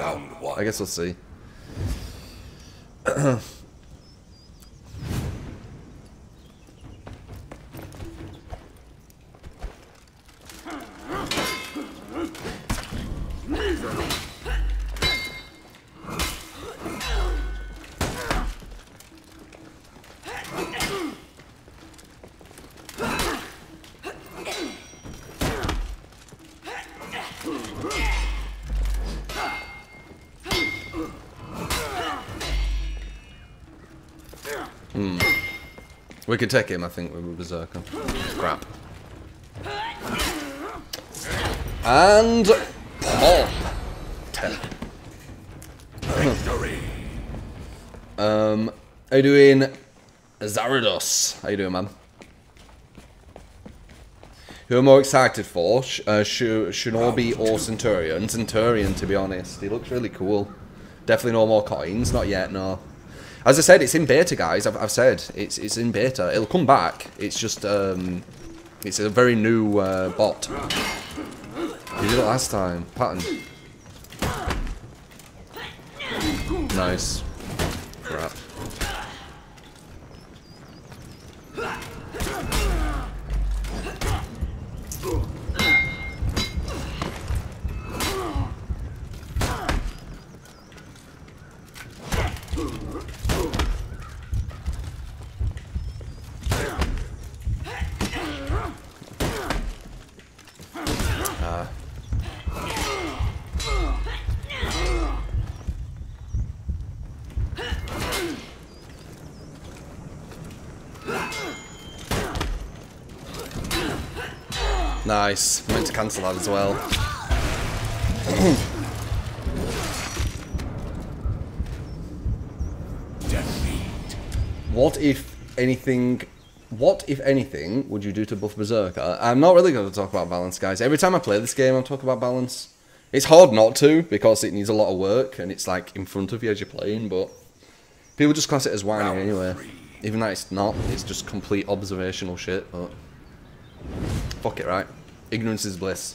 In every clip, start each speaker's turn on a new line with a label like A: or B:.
A: Um, I, I guess we'll see. We could take him, I think, with Berserker. Crap. And pop.
B: Victory.
A: um, how you doing, Zarados? How you doing, man? Who am I more excited for, Sh uh, Sh Shinobi or Centurion? Centurion, to be honest. He looks really cool. Definitely no more coins, not yet, no. As I said, it's in beta, guys. I've, I've said it's it's in beta. It'll come back. It's just um, it's a very new uh, bot. You did it last time. Pattern. Nice. Crap. Nice. Meant to cancel that as well. What if anything... What, if anything, would you do to buff Berserker? I'm not really going to talk about balance, guys. Every time I play this game, I'm talking about balance. It's hard not to, because it needs a lot of work, and it's like in front of you as you're playing, but... People just class it as whining anyway. Even though it's not, it's just complete observational shit, but... Fuck it, right? Ignorance is bliss.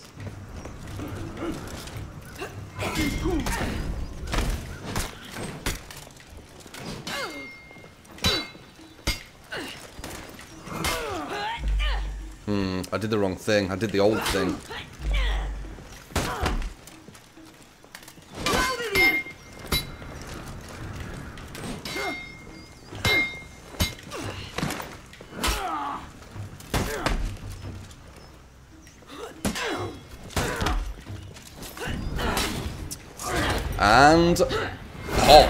A: Hmm, I did the wrong thing. I did the old thing. And pop.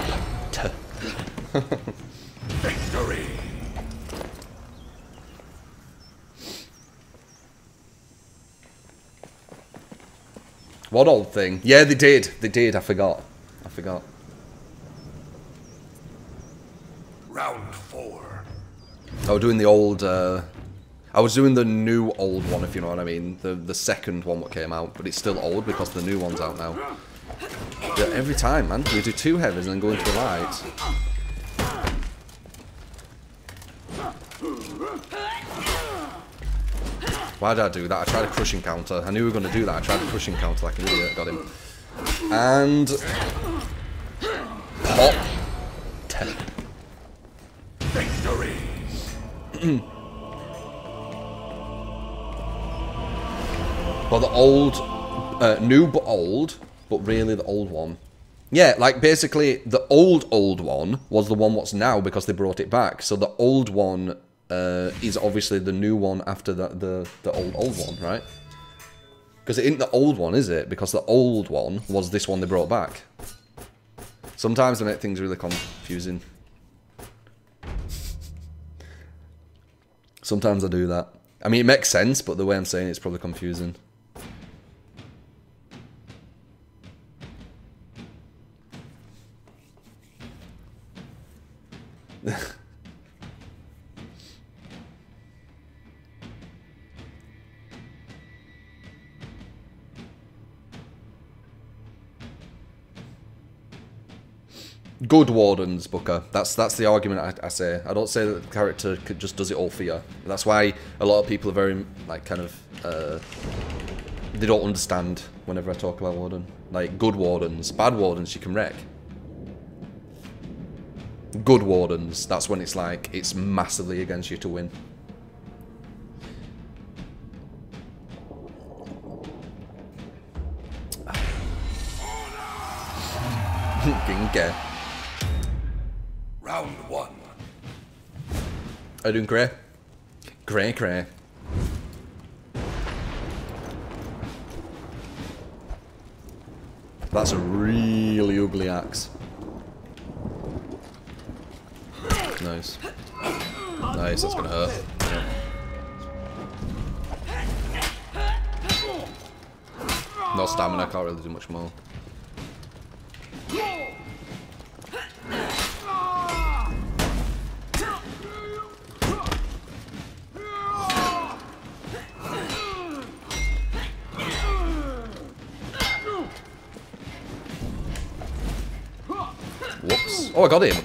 B: Victory.
A: What old thing? Yeah, they did. They did. I forgot. I forgot.
B: Round four.
A: I was doing the old. Uh, I was doing the new old one, if you know what I mean. The the second one what came out, but it's still old because the new one's out now. Yeah, every time, man. You do two heavers and then go into the light. Why did I do that? I tried a crushing counter. I knew we were going to do that. I tried a crushing counter like an idiot. Got him. And... Pop. Ten.
B: Victory.
A: Well, the old, uh, new but old, but really the old one. Yeah, like basically the old old one was the one what's now because they brought it back. So the old one uh, is obviously the new one after the the, the old old one, right? Because it isn't the old one, is it? Because the old one was this one they brought back. Sometimes they make things really confusing. Sometimes I do that. I mean, it makes sense, but the way I'm saying it's probably confusing. Good wardens, Booker. That's that's the argument I, I say. I don't say that the character just does it all for you. That's why a lot of people are very like kind of uh, they don't understand whenever I talk about warden. Like good wardens, bad wardens you can wreck. Good wardens, that's when it's like it's massively against you to win. Ginke. How you doing, Cray? Cray, Cray. That's a really ugly axe. Nice. Nice, that's gonna hurt. Yeah. No stamina, can't really do much more. Oh, I got him.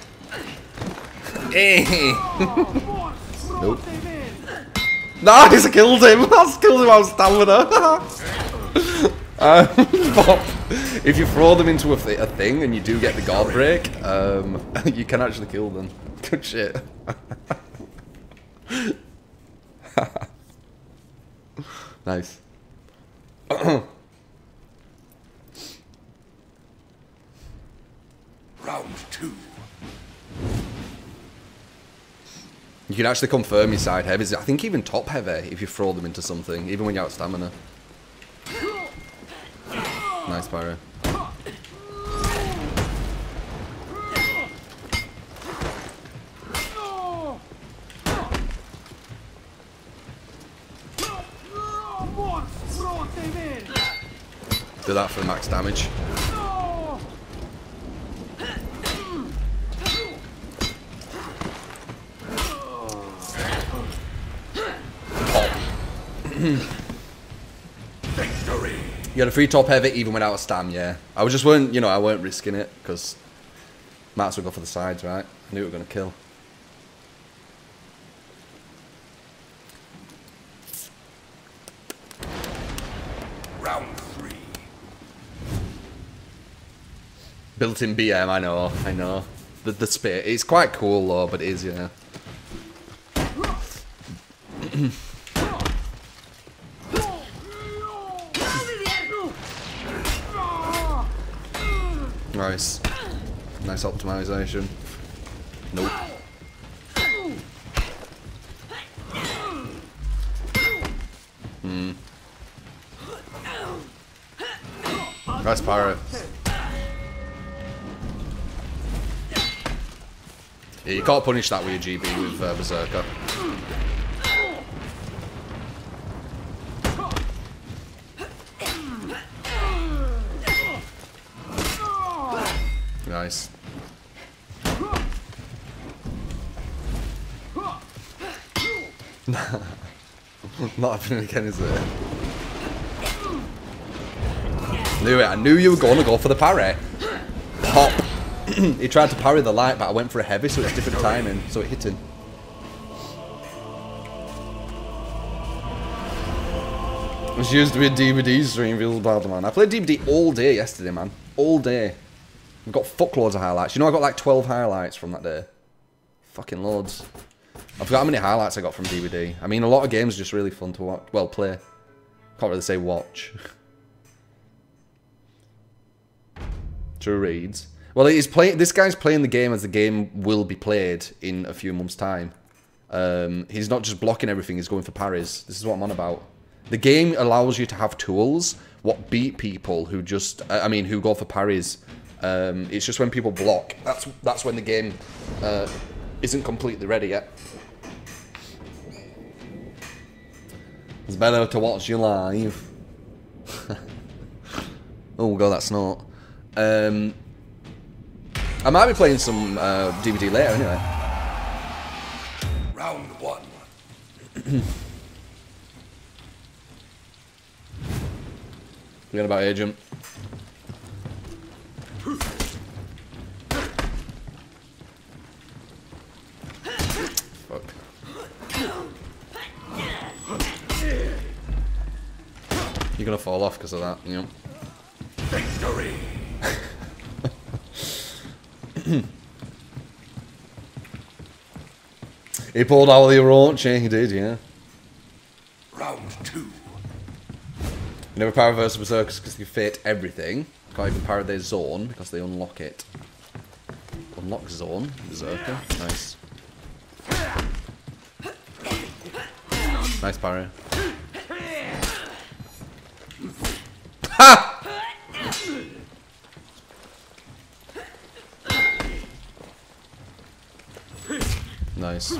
A: Hey. nope. Nice, I killed him. I killed him out of stamina. um, but if you throw them into a, th a, thing and you do get the guard break, um, you can actually kill them. Good shit. nice. You can actually confirm your side heavies. I think even top heavy if you throw them into something, even when you're out of stamina. Nice pyro. Do that for max damage.
B: Victory.
A: You had a free top heavy even without a stam, yeah. I was just weren't, you know, I weren't risking it because as well go for the sides, right? I knew we were gonna kill.
B: Round three.
A: Built-in BM, I know, I know. The the spit, it's quite cool though, but it is, yeah. Nice. Nice optimization. Nope. Hmm. Nice pirate. Yeah, you can't punish that with your GB with uh, Berserker. Not happening again, is it? Knew it. I knew you were going to go for the parry. Pop. he tried to parry the light, but I went for a heavy, so it's different timing, so it hit him. It's used to be a DVD stream, feels bad, man. I played DVD all day yesterday, man. All day. I've got fuckloads of highlights. You know, I got like 12 highlights from that day. Fucking loads. I forgot how many highlights I got from DVD. I mean, a lot of games are just really fun to watch. Well, play. Can't really say watch. True reads. Well, he's playing. This guy's playing the game as the game will be played in a few months' time. Um, he's not just blocking everything. He's going for parries. This is what I'm on about. The game allows you to have tools what beat people who just, I mean, who go for parries. Um, it's just when people block. That's that's when the game uh, isn't completely ready yet. It's better to watch you live. oh god, that's not. Um, I might be playing some uh, DVD later anyway.
B: Round one.
A: Forget about Agent. Fall off because of that, you know.
B: Victory.
A: He pulled out the Orochi, eh? he did, yeah.
B: Round two.
A: You never power versus Berserkers because they fit everything. Can't even power their zone because they unlock it. Unlock zone, Berserker. Nice. Nice parry. Nice.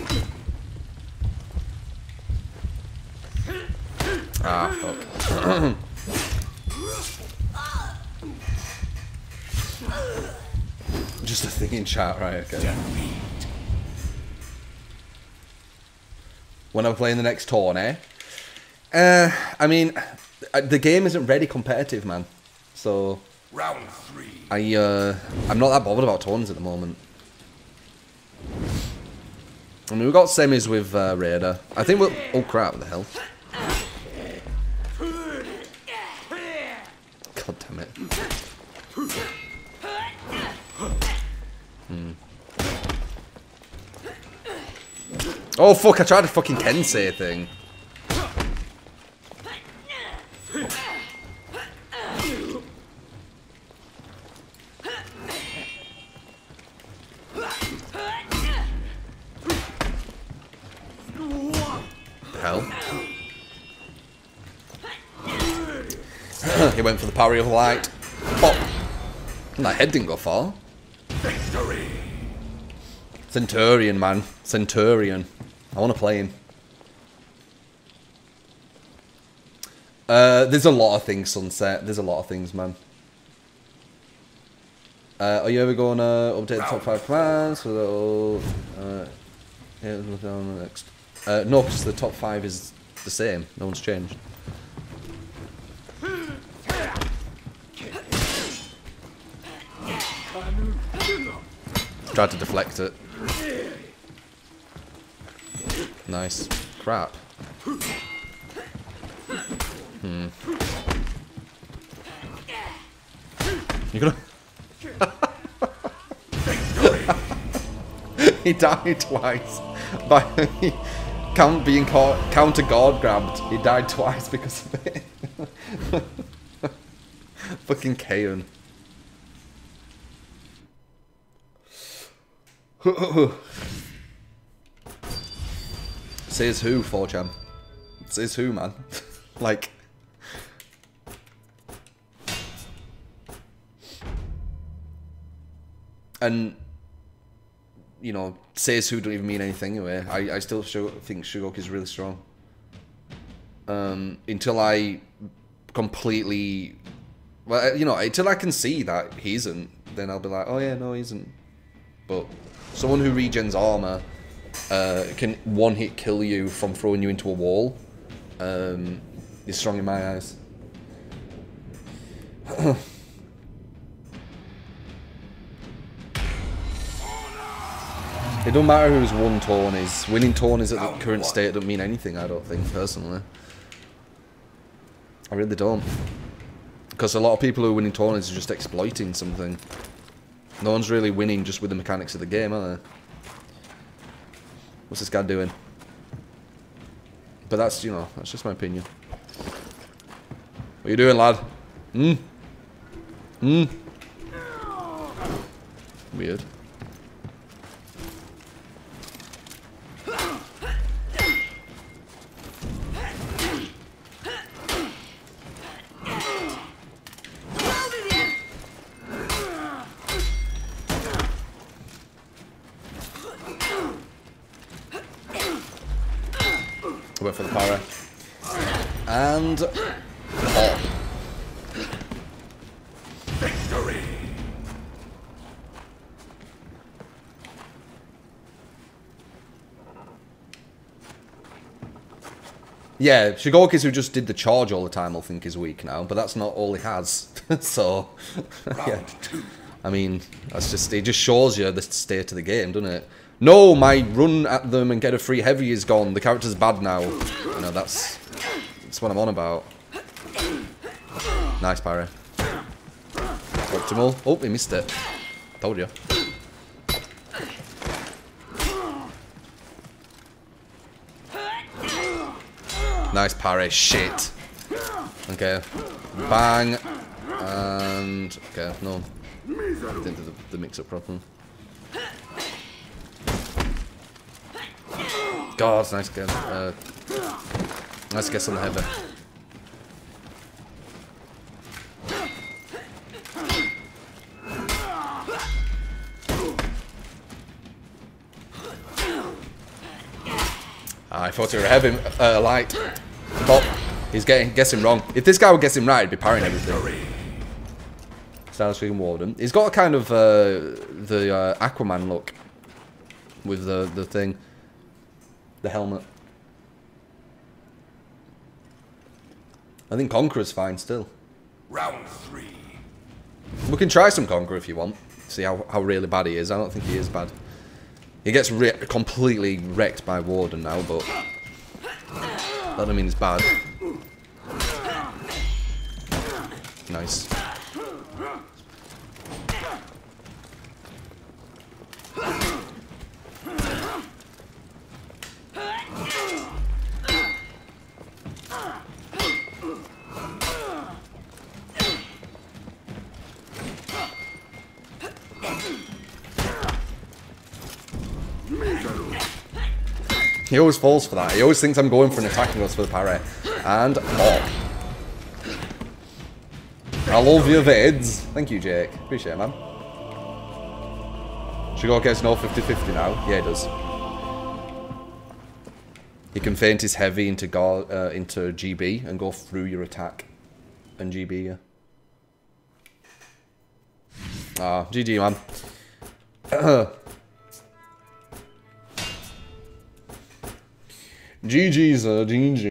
A: Ah, fuck. Just a thing in chat, right? Okay. When I'm playing the next tourney, uh, I mean, uh, the game isn't ready competitive, man. So
B: Round three.
A: I, uh, I'm not that bothered about tourneys at the moment. I mean, we got semis with uh, Raider. I think we'll. Oh crap! What the hell? God damn it. Hmm. Oh fuck! I tried a fucking Kensei thing. Parry of light. Pop. My head didn't go far.
B: Victory.
A: Centurion, man. Centurion. I want to play him. Uh, there's a lot of things, Sunset. There's a lot of things, man. Uh, are you ever going to update the top five commands? So that'll, uh, yeah, down the next. Uh, no, because the top five is the same. No one's changed. Tried to deflect it. Nice. Crap. Hmm. You gonna... he died twice by count being caught counter guard grabbed. He died twice because of it. Fucking Kaon. Says who, 4chan? Says who, man? like... And, you know, says who don't even mean anything anyway. I, I still think Shugoki is really strong. Um, until I completely... Well, you know, until I can see that he isn't, then I'll be like, oh yeah, no, he isn't. But someone who regens armor uh, can one hit kill you from throwing you into a wall um, is strong in my eyes. it don't matter who's won tourneys. Winning tourneys at the current state don't mean anything, I don't think, personally. I really don't. Because a lot of people who are winning tourneys are just exploiting something. No one's really winning just with the mechanics of the game, are they? What's this guy doing? But that's, you know, that's just my opinion. What are you doing, lad? Hmm? Hmm? Weird.
B: Victory.
A: Yeah, Shugokis who just did the charge all the time will think is weak now, but that's not all he has. so, yeah. I mean, that's just it just shows you the state of the game, doesn't it? No, my run at them and get a free heavy is gone. The character's bad now. You know, that's that's what I'm on about. Nice parry. Optimal. Oh, we missed it. Told you. Nice parry. Shit. Okay. Bang. And... Okay, no. I think the, the mix-up problem. God, nice game. Uh, nice guess on the header. I thought he were heavy, uh, light. But he's getting guessing wrong. If this guy would guess him right, he'd be parrying everything. Stylish Freaking Warden. He's got a kind of uh, the uh, Aquaman look with the the thing, the helmet. I think Conqueror's fine still.
B: Round three.
A: We can try some Conqueror if you want. See how, how really bad he is. I don't think he is bad. He gets re completely wrecked by Warden now, but that doesn't mean it's bad. Nice. He always falls for that. He always thinks I'm going for an attacking goes for the parry. And oh. I love your vids. Thank you, Jake. Appreciate it, man. Should go against no 50-50 now? Yeah, he does. He can feint his heavy into go uh, into GB and go through your attack and GB you. Ah, GG, man. GG's, uh, GG.